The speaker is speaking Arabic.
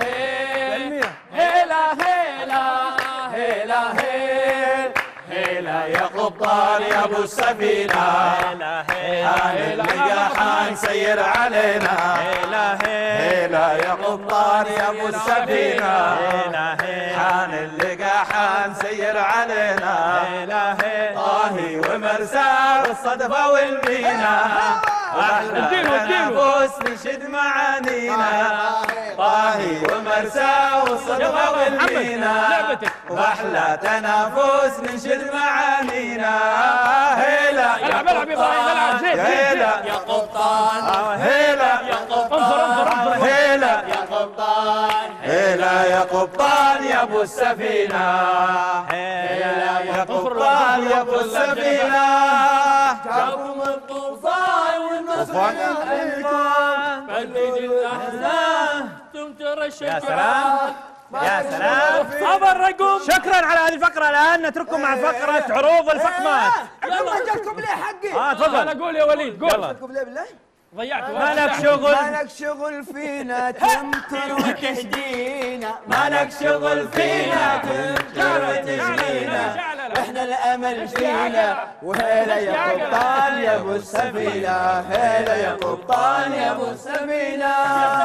هيل هيلا هيلا هيلا هيل هيلا يا قبطان يا ابو السفينة. هيلا هيلا اللقاحان سير علينا. هيلا هيلا يا قبطان يا ابو السفينة. هيلا حان اللقاحان سير علينا. هيلا طاهي ومرسال الصدفة والمينا. إحنا نفوس نشد معانينا. يا محمد، والمينا. وأحلى تنافس ننشد معانينا. هيلا يا زين زين هيلا. يا قبطان. هيلا. يا انظر هيلا. يا قبطان. هيلا يا قبطان يا أبو السفينة. هيلا يا قبطان يا أبو السفينة. جاكم الطوفان والمسجد عليكم بلد الأحزان. تمطر الشجرات يا سلام يا سلام صبر رقم شكرا على هذه الفقرة الآن نترككم مع فقرة عروض الفقمات يلا جاكم ليه حقي آه تفضل أنا قول يا وليد قول جاكم ليه بالله ضيعت ما لك شغل مالك شغل فينا تمطر وتهدينا مالك شغل فينا تنكر وتجنينا إحنا الامل فينا وهيلا يا قبطان يا ابو السفينه هيلا يا قبطان يا ابو السفينه هلا